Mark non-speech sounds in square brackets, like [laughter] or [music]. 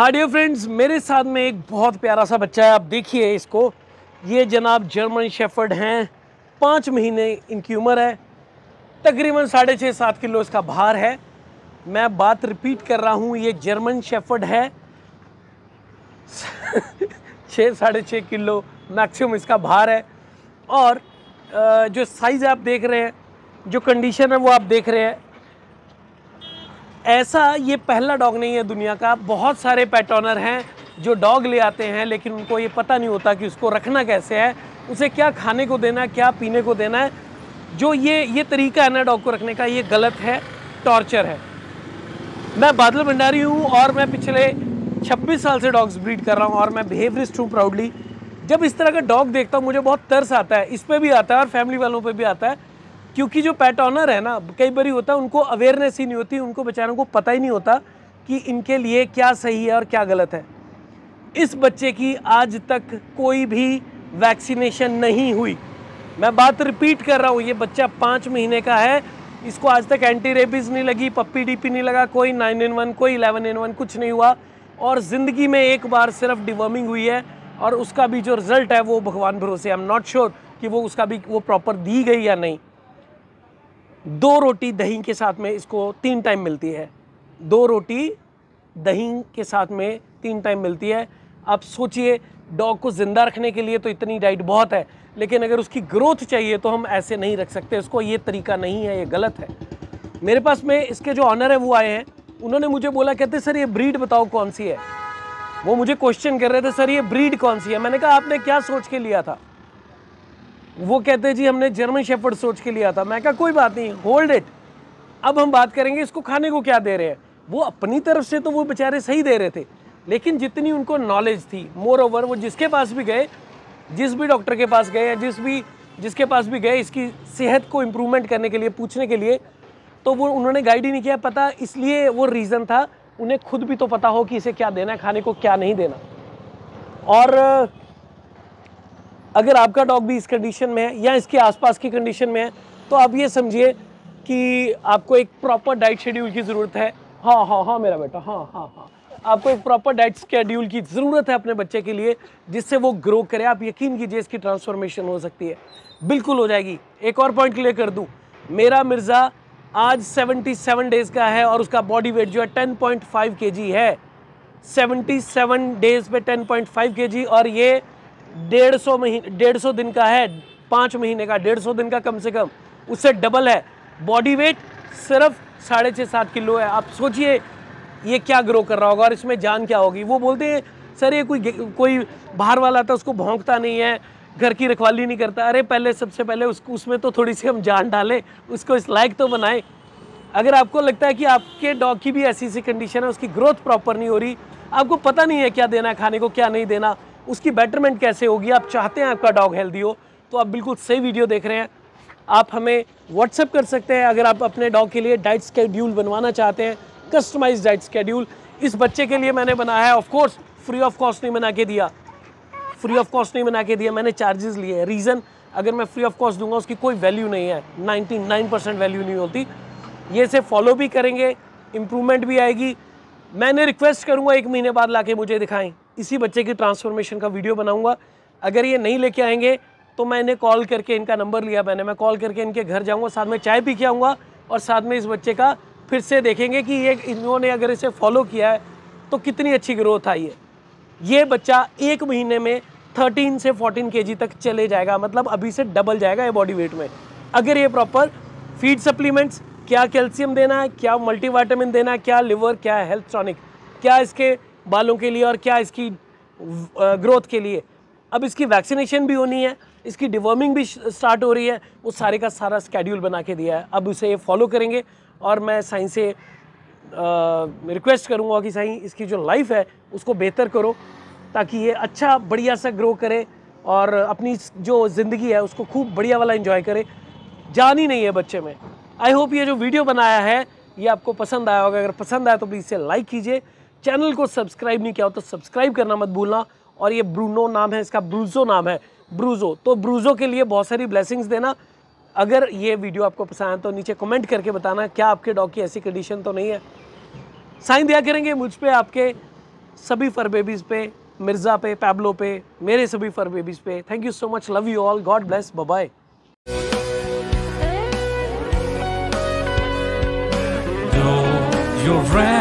हाँ dear friends मेरे साथ में एक बहुत प्यारा सा बच्चा है। आप देखिए इसको। ये जनाब जर्मन शेफर्ड हैं। पाँच महीने इनकी उम्र है। तकरीबन साढ़े छः सात किलो इसका भार है। मैं बात रिपीट कर रहा हूँ। ये जर्मन शेफर्ड है। [laughs] छः साढ़े छः किलो मैक्सिमम इसका भार है। और जो साइज़ आप देख रहे हैं, जो कंडीशन है वो आप देख रहे हैं। ऐसा ये पहला डॉग नहीं है दुनिया का। बहुत सारे पैटर्नर हैं जो डॉग ले आते हैं, लेकिन उनको ये पता नहीं होता कि उसको रखना कैसे है, उसे क्या खाने को देना है, क्या पीने को देना है। जो ये ये तरीका है ना डॉग को रखने का, ये गलत है टॉर्चर है। मैं बादल भंडारी हूँ और मैं पिछले 26 साल से डॉग्स ब्रीड कर रहा हूँ और मैं बिहेवियरिस्ट हूँ प्राउडली जब इस तरह का डॉग देखता हूँ, मुझे बहुत तरस आता है। इस पर भी आता है और फैमिली वालों पर भी आता है। क्योंकि जो पेट ऑनर है ना, कई बार होता है उनको अवेयरनेस ही नहीं होती, उनको बेचारों को पता ही नहीं होता कि इनके लिए क्या सही है और क्या गलत है। इस बच्चे की आज तक कोई भी वैक्सीनेशन नहीं हुई। मैं बात रिपीट कर रहा हूँ, ये बच्चा पाँच महीने का है, इसको आज तक एंटी रेबीज़ नहीं लगी पप्पी डीपी नहीं लगा, कोई नाइन इन वन कोई इलेवन इन वन कुछ नहीं हुआ। और ज़िंदगी में एक बार सिर्फ़ डिवर्मिंग हुई है और उसका भी जो रिज़ल्ट है वो भगवान भरोसे आई एम नॉट श्योर कि वो उसका भी वो प्रॉपर दी गई या नहीं। दो रोटी दही के साथ में इसको तीन टाइम मिलती है। दो रोटी दही के साथ में तीन टाइम मिलती है। आप सोचिए डॉग को ज़िंदा रखने के लिए तो इतनी डाइट बहुत है, लेकिन अगर उसकी ग्रोथ चाहिए तो हम ऐसे नहीं रख सकते। उसको ये तरीका नहीं है, ये गलत है। मेरे पास में इसके जो ऑनर है, वो आए हैं। उन्होंने मुझे बोला, कहते, सर, ये ब्रीड बताओ कौन सी है? वो मुझे क्वेश्चन कर रहे थे, सर, ये ब्रीड कौन सी है? मैंने कहा, आपने क्या सोच के लिया था? वो कहते जी, हमने जर्मन शेफर्ड सोच के लिया था। मैं कहा, कोई बात नहीं होल्ड इट अब हम बात करेंगे, इसको खाने को क्या दे रहे हैं? वो अपनी तरफ़ से तो वो बेचारे सही दे रहे थे, लेकिन जितनी उनको नॉलेज थी मोर ओवर वो जिसके पास भी गए, जिस भी डॉक्टर के पास गए, या जिस भी, जिसके पास भी गए, इसकी सेहत को इम्प्रूवमेंट करने के लिए, पूछने के लिए तो वो, उन्होंने गाइड ही नहीं किया। पता, इसलिए वो रीज़न था, उन्हें खुद भी तो पता हो कि इसे क्या देना है, खाने को क्या नहीं देना। और अगर आपका डॉग भी इस कंडीशन में है या इसके आसपास की कंडीशन में है तो आप ये समझिए कि आपको एक प्रॉपर डाइट शेड्यूल की ज़रूरत है। हाँ हाँ हाँ मेरा बेटा हाँ हाँ हाँ। आपको एक प्रॉपर डाइट शेड्यूल की ज़रूरत है अपने बच्चे के लिए, जिससे वो ग्रो करे। आप यकीन कीजिए इसकी ट्रांसफॉर्मेशन हो सकती है। बिल्कुल हो जाएगी। एक और पॉइंट क्लियर कर दूँ। मेरा मिर्ज़ा आज 77 डेज़ का है और उसका बॉडी वेट जो है 10.5 केजी है। 77 डेज़ पे 10.5 केजी और ये डेढ़ सौ महीने डेढ़ सौ दिन का है, पाँच महीने का, डेढ़ सौ दिन का कम से कम, उससे डबल है। बॉडी वेट सिर्फ़ साढ़े छः सात किलो है। आप सोचिए, ये क्या ग्रो कर रहा होगा और इसमें जान क्या होगी? वो बोलते हैं, सर, ये कोई कोई बाहर वाला था, उसको भोंकता नहीं है, घर की रखवाली नहीं करता। अरे, पहले, सबसे पहले उसको उसमें तो थोड़ी सी हम जान डालें, उसको इस लायक तो बनाएँ। अगर आपको लगता है कि आपके डॉग की भी ऐसी सी कंडीशन है, उसकी ग्रोथ प्रॉपर नहीं हो रही, आपको पता नहीं है क्या देना है, खाने को, क्या नहीं देना उसकी बेटरमेंट कैसे होगी? आप चाहते हैं आपका डॉग हेल्दी हो तो आप बिल्कुल सही वीडियो देख रहे हैं। आप हमें व्हाट्सअप कर सकते हैं अगर आप अपने डॉग के लिए डाइट स्केड्यूल बनवाना चाहते हैं कस्टमाइज डाइट स्केड्यूल इस बच्चे के लिए मैंने बनाया है ऑफकोर्स फ्री ऑफ़ कॉस्ट नहीं बना के दिया। फ्री ऑफ़ कॉस्ट नहीं बना के दिया, मैंने चार्जेस लिए हैं। रीज़न अगर मैं फ्री ऑफ़ कॉस्ट दूँगा, उसकी कोई वैल्यू नहीं है। 99 परसेंट वैल्यू नहीं होती। ये से फॉलो भी करेंगे इम्प्रूवमेंट भी आएगी। मैंने रिक्वेस्ट करूँगा एक महीने बाद ला मुझे दिखाएँ। इसी बच्चे की ट्रांसफॉर्मेशन का वीडियो बनाऊँगा। अगर ये नहीं लेके आएँगे तो मैं इन्हें कॉल करके इनका नंबर लिया मैंने। मैं कॉल करके इनके घर जाऊँगा, साथ में चाय पी के आऊँगा और साथ में इस बच्चे का फिर से देखेंगे कि ये इन्होंने अगर इसे फॉलो किया है तो कितनी अच्छी ग्रोथ आई है। ये बच्चा एक महीने में 13 से 14 के तक चले जाएगा। मतलब अभी से डबल जाएगा ये बॉडी वेट में। अगर ये प्रॉपर फ़ीड सप्लीमेंट्स क्या कैल्शियम देना है, क्या मल्टीवाइटामिन देना है, क्या लिवर क्या हेल्थ टॉनिक क्या इसके बालों के लिए और क्या इसकी ग्रोथ के लिए। अब इसकी वैक्सीनेशन भी होनी है, इसकी डिवर्मिंग भी स्टार्ट हो रही है, वो सारे का सारा स्केड्यूल बना के दिया है। अब उसे फॉलो करेंगे और मैं साई से रिक्वेस्ट करूँगा कि साई इसकी जो लाइफ है, उसको बेहतर करो, ताकि ये अच्छा बढ़िया सा ग्रो करे और अपनी जो ज़िंदगी है, उसको खूब बढ़िया वाला इन्जॉय करे। जान ही नहीं है बच्चे में। आई होप ये जो वीडियो बनाया है, ये आपको पसंद आया होगा। अगर पसंद आया तो प्लीज़ इसे लाइक कीजिए। चैनल को सब्सक्राइब नहीं किया हो तो सब्सक्राइब करना मत भूलना। और ये ब्रूनो नाम है, इसका ब्रूजो नाम है, ब्रूजो। तो ब्रूजो के लिए बहुत सारी ब्लेसिंग्स देना। अगर ये वीडियो आपको पसंद आया तो नीचे कमेंट करके बताना, क्या आपके डॉग की ऐसी कंडीशन तो नहीं है? साइन दिया करेंगे मुझ पर आपके सभी फर बेबीज़ पे, मिर्ज़ा पे, पैब्लो पे, मेरे सभी फर बेबीज़ पे। Thank you so much love you all God bless bye your forever.